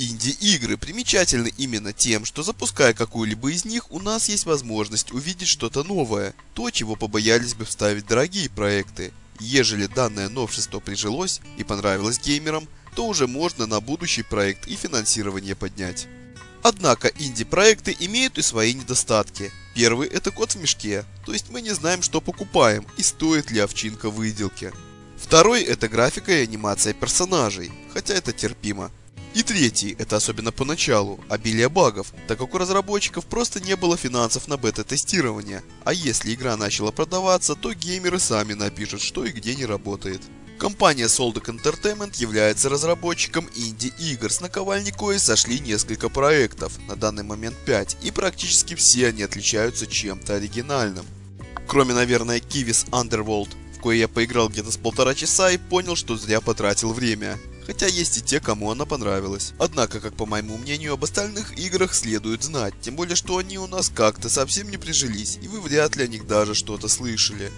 Инди-игры примечательны именно тем, что запуская какую-либо из них, у нас есть возможность увидеть что-то новое, то, чего побоялись бы вставить дорогие проекты. Ежели данное новшество прижилось и понравилось геймерам, то уже можно на будущий проект и финансирование поднять. Однако инди-проекты имеют и свои недостатки. Первый это кот в мешке, то есть мы не знаем, что покупаем и стоит ли овчинка выделки. Второй это графика и анимация персонажей, хотя это терпимо. И третий, это особенно поначалу, обилие багов, так как у разработчиков просто не было финансов на бета-тестирование, а если игра начала продаваться, то геймеры сами напишут, что и где не работает. Компания Soldic Entertainment является разработчиком инди-игр, с наковальни кои сошли несколько проектов, на данный момент 5, и практически все они отличаются чем-то оригинальным. Кроме, наверное, Kivis Underworld, в кое я поиграл где-то с полтора часа и понял, что зря потратил время хотя есть и те, кому она понравилась. Однако, как по моему мнению, об остальных играх следует знать, тем более, что они у нас как-то совсем не прижились, и вы вряд ли о них даже что-то слышали.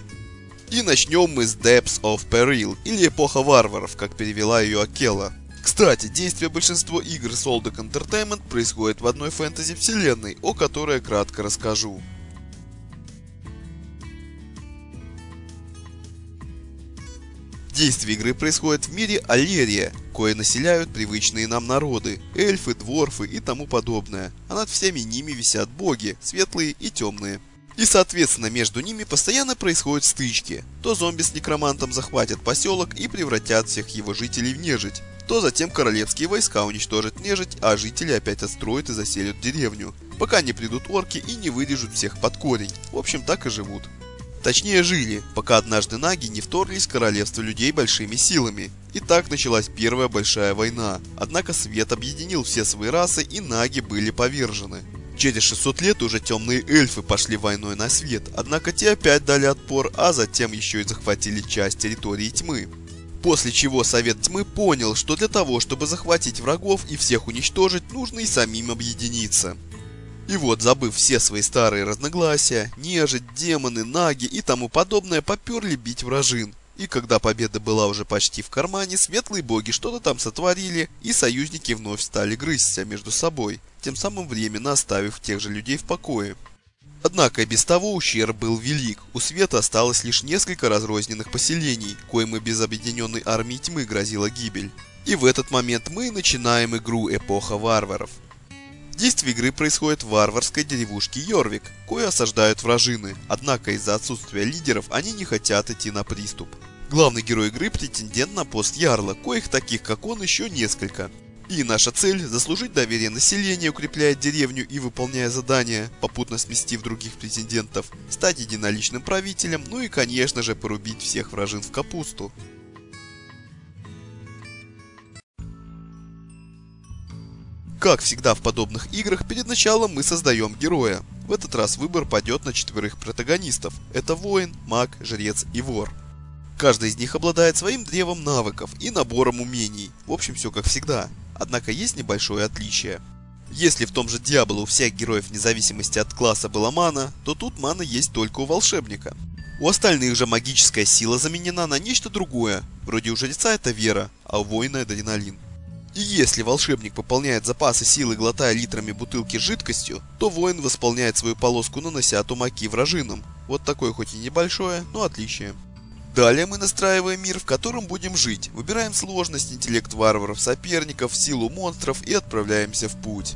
И начнем мы с Depths of Peril, или Эпоха Варваров, как перевела ее Акела. Кстати, действие большинства игр Soldic Entertainment происходит в одной фэнтези вселенной, о которой я кратко расскажу. Действие игры происходит в мире Алерия, кое населяют привычные нам народы, эльфы, дворфы и тому подобное, а над всеми ними висят боги, светлые и темные. И соответственно между ними постоянно происходят стычки. То зомби с некромантом захватят поселок и превратят всех его жителей в нежить, то затем королевские войска уничтожат нежить, а жители опять отстроят и заселят деревню, пока не придут орки и не вырежут всех под корень. В общем так и живут. Точнее жили, пока однажды наги не вторглись в королевство людей большими силами. И так началась первая большая война. Однако свет объединил все свои расы и наги были повержены. Через 600 лет уже темные эльфы пошли войной на свет, однако те опять дали отпор, а затем еще и захватили часть территории тьмы. После чего Совет Тьмы понял, что для того, чтобы захватить врагов и всех уничтожить, нужно и самим объединиться. И вот, забыв все свои старые разногласия, нежить, демоны, наги и тому подобное, поперли бить вражин. И когда победа была уже почти в кармане, светлые боги что-то там сотворили, и союзники вновь стали грызться между собой, тем самым временно оставив тех же людей в покое. Однако и без того ущерб был велик, у света осталось лишь несколько разрозненных поселений, коим и без объединенной армии тьмы грозила гибель. И в этот момент мы начинаем игру Эпоха Варваров. Действие игры происходит в варварской деревушке Йорвик, кое осаждают вражины, однако из-за отсутствия лидеров они не хотят идти на приступ. Главный герой игры претендент на пост Ярла, коих таких как он еще несколько. И наша цель – заслужить доверие населения, укрепляя деревню и выполняя задания, попутно сместив других претендентов, стать единоличным правителем, ну и конечно же порубить всех вражин в капусту. Как всегда в подобных играх, перед началом мы создаем героя. В этот раз выбор пойдет на четверых протагонистов. Это воин, маг, жрец и вор. Каждый из них обладает своим древом навыков и набором умений. В общем, все как всегда. Однако есть небольшое отличие. Если в том же Диабло у всех героев вне зависимости от класса была мана, то тут мана есть только у волшебника. У остальных же магическая сила заменена на нечто другое. Вроде у жреца это вера, а у воина адреналин. И если волшебник пополняет запасы силы, глотая литрами бутылки жидкостью, то воин восполняет свою полоску, нанося тумаки вражинам. Вот такое хоть и небольшое, но отличие. Далее мы настраиваем мир, в котором будем жить, выбираем сложность, интеллект варваров, соперников, силу монстров и отправляемся в путь.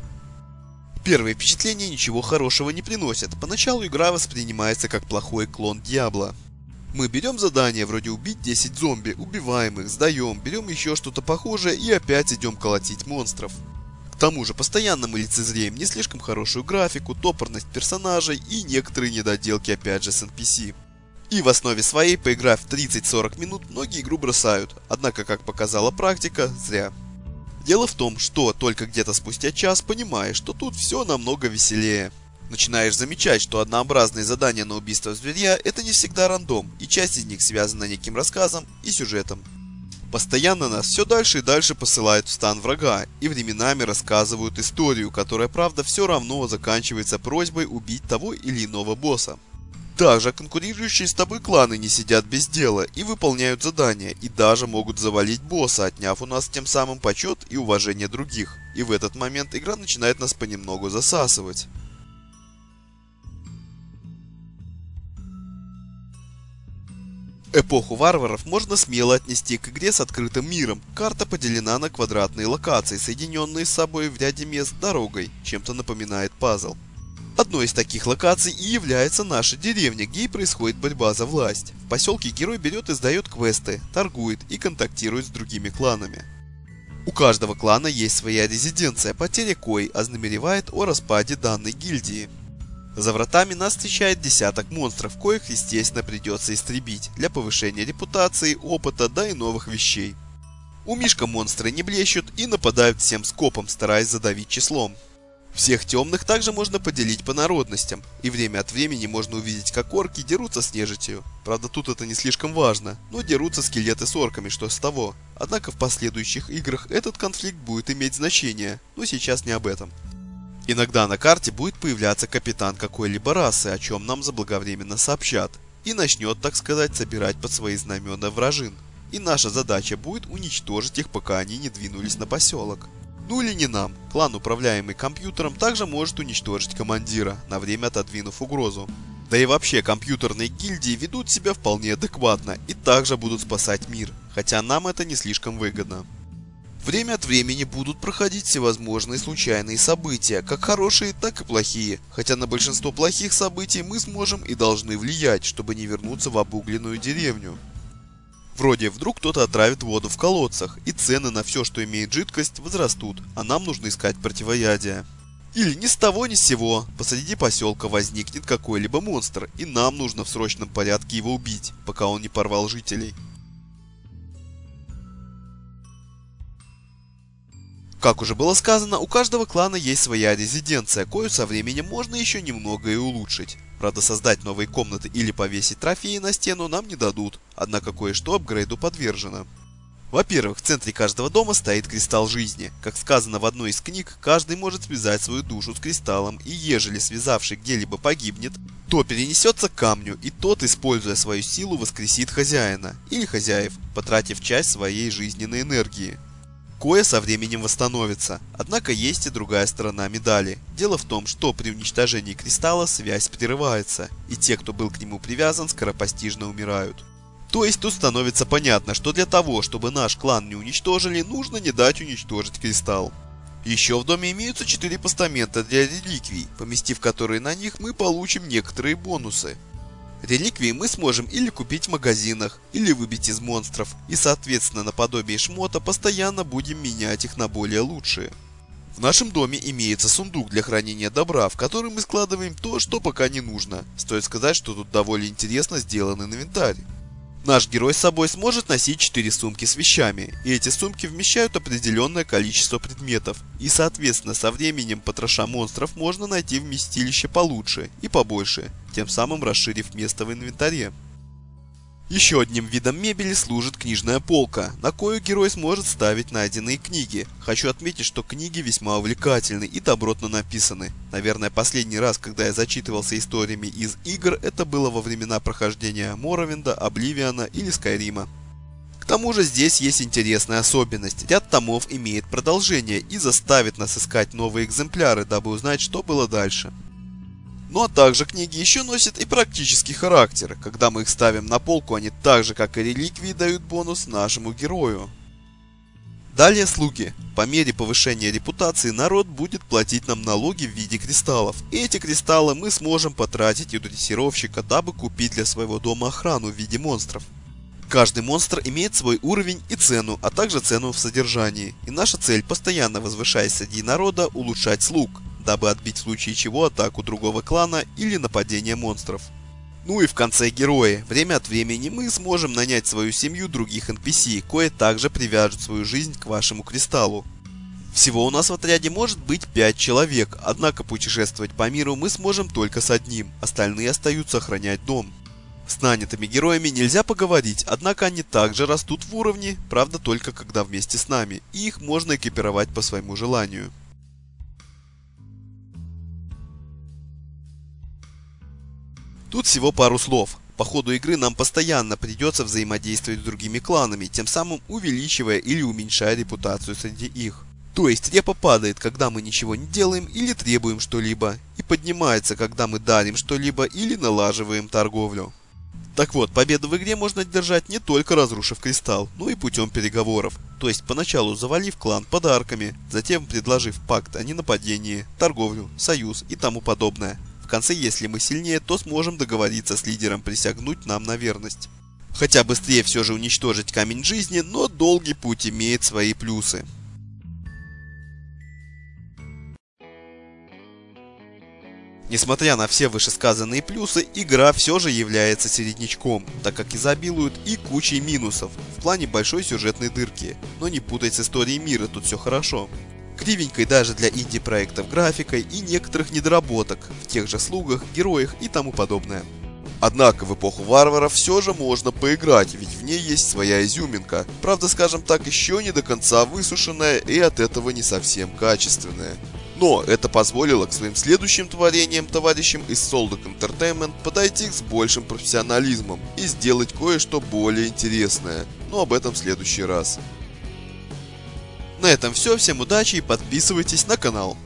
Первые впечатления ничего хорошего не приносят, поначалу игра воспринимается как плохой клон Диабло. Мы берем задание вроде убить 10 зомби, убиваем их, сдаем, берем еще что-то похожее и опять идем колотить монстров. К тому же постоянно мы лицезреем не слишком хорошую графику, топорность персонажей и некоторые недоделки опять же с NPC. И в основе своей, поиграв 30-40 минут, многие игру бросают, однако, как показала практика, зря. Дело в том, что только где-то спустя час понимаешь, что тут все намного веселее. Начинаешь замечать, что однообразные задания на убийство зверя это не всегда рандом, и часть из них связана неким рассказом и сюжетом. Постоянно нас все дальше и дальше посылают в стан врага, и временами рассказывают историю, которая правда все равно заканчивается просьбой убить того или иного босса. Также конкурирующие с тобой кланы не сидят без дела и выполняют задания, и даже могут завалить босса, отняв у нас тем самым почет и уважение других. И в этот момент игра начинает нас понемногу засасывать. Эпоху варваров можно смело отнести к игре с открытым миром. Карта поделена на квадратные локации, соединенные с собой в ряде мест дорогой, чем-то напоминает пазл. Одной из таких локаций и является наша деревня, где и происходит борьба за власть. В поселке герой берет и сдает квесты, торгует и контактирует с другими кланами. У каждого клана есть своя резиденция, потеря кой ознаменевает о распаде данной гильдии. За вратами нас встречает десяток монстров, коих, естественно, придется истребить, для повышения репутации, опыта, да и новых вещей. У Мишка монстры не блещут и нападают всем скопом, стараясь задавить числом. Всех темных также можно поделить по народностям, и время от времени можно увидеть, как орки дерутся с нежитью. Правда, тут это не слишком важно, но дерутся скелеты с орками, что с того. Однако в последующих играх этот конфликт будет иметь значение, но сейчас не об этом. Иногда на карте будет появляться капитан какой-либо расы, о чем нам заблаговременно сообщат, и начнет, так сказать, собирать под свои знамена вражин. И наша задача будет уничтожить их, пока они не двинулись на поселок. Ну или не нам. Клан, управляемый компьютером, также может уничтожить командира, на время отодвинув угрозу. Да и вообще, компьютерные гильдии ведут себя вполне адекватно и также будут спасать мир, хотя нам это не слишком выгодно. Время от времени будут проходить всевозможные случайные события, как хорошие, так и плохие, хотя на большинство плохих событий мы сможем и должны влиять, чтобы не вернуться в обугленную деревню. Вроде вдруг кто-то отравит воду в колодцах, и цены на все, что имеет жидкость, возрастут, а нам нужно искать противоядие. Или ни с того ни с сего, посреди поселка возникнет какой-либо монстр, и нам нужно в срочном порядке его убить, пока он не порвал жителей. Как уже было сказано, у каждого клана есть своя резиденция, кою со временем можно еще немного и улучшить. Правда, создать новые комнаты или повесить трофеи на стену нам не дадут, однако кое-что апгрейду подвержено. Во-первых, в центре каждого дома стоит кристалл жизни. Как сказано в одной из книг, каждый может связать свою душу с кристаллом, и ежели связавший где-либо погибнет, то перенесется к камню, и тот, используя свою силу, воскресит хозяина или хозяев, потратив часть своей жизненной энергии. Кое со временем восстановится, однако есть и другая сторона медали. Дело в том, что при уничтожении кристалла связь прерывается, и те, кто был к нему привязан, скоропостижно умирают. То есть тут становится понятно, что для того, чтобы наш клан не уничтожили, нужно не дать уничтожить кристалл. Еще в доме имеются 4 постамента для реликвий, поместив которые на них мы получим некоторые бонусы. Реликвии мы сможем или купить в магазинах, или выбить из монстров, и соответственно наподобие шмота постоянно будем менять их на более лучшие. В нашем доме имеется сундук для хранения добра, в который мы складываем то, что пока не нужно. Стоит сказать, что тут довольно интересно сделан инвентарь. Наш герой с собой сможет носить 4 сумки с вещами, и эти сумки вмещают определенное количество предметов, и соответственно со временем потроша монстров можно найти вместилище получше и побольше, тем самым расширив место в инвентаре. Еще одним видом мебели служит книжная полка, на кою герой сможет ставить найденные книги. Хочу отметить, что книги весьма увлекательны и добротно написаны. Наверное, последний раз, когда я зачитывался историями из игр, это было во времена прохождения Моровинда, Обливиана или Скайрима. К тому же здесь есть интересная особенность. Ряд томов имеет продолжение и заставит нас искать новые экземпляры, дабы узнать, что было дальше. Ну а также книги еще носят и практический характер. Когда мы их ставим на полку, они так же, как и реликвии, дают бонус нашему герою. Далее слуги. По мере повышения репутации народ будет платить нам налоги в виде кристаллов. И эти кристаллы мы сможем потратить у дрессировщика, дабы купить для своего дома охрану в виде монстров. Каждый монстр имеет свой уровень и цену, а также цену в содержании. И наша цель, постоянно возвышаясь среди народа, улучшать слуг дабы отбить в случае чего атаку другого клана или нападение монстров. Ну и в конце герои. Время от времени мы сможем нанять свою семью других NPC, кое также привяжут свою жизнь к вашему кристаллу. Всего у нас в отряде может быть 5 человек, однако путешествовать по миру мы сможем только с одним, остальные остаются охранять дом. С нанятыми героями нельзя поговорить, однако они также растут в уровне, правда только когда вместе с нами, и их можно экипировать по своему желанию. Тут всего пару слов. По ходу игры нам постоянно придется взаимодействовать с другими кланами, тем самым увеличивая или уменьшая репутацию среди их. То есть репа падает, когда мы ничего не делаем или требуем что-либо, и поднимается, когда мы дарим что-либо или налаживаем торговлю. Так вот, победу в игре можно одержать не только разрушив кристалл, но и путем переговоров. То есть поначалу завалив клан подарками, затем предложив пакт о ненападении, торговлю, союз и тому подобное. В конце, если мы сильнее, то сможем договориться с лидером присягнуть нам на верность. Хотя быстрее все же уничтожить камень жизни, но долгий путь имеет свои плюсы. Несмотря на все вышесказанные плюсы, игра все же является середнячком, так как изобилует и кучей минусов в плане большой сюжетной дырки. Но не путать с историей мира, тут все хорошо кривенькой даже для инди-проектов графикой и некоторых недоработок в тех же слугах, героях и тому подобное. Однако в эпоху варваров все же можно поиграть, ведь в ней есть своя изюминка. Правда, скажем так, еще не до конца высушенная и от этого не совсем качественная. Но это позволило к своим следующим творениям товарищам из Soldoc Entertainment подойти с большим профессионализмом и сделать кое-что более интересное. Но об этом в следующий раз. На этом все, всем удачи и подписывайтесь на канал.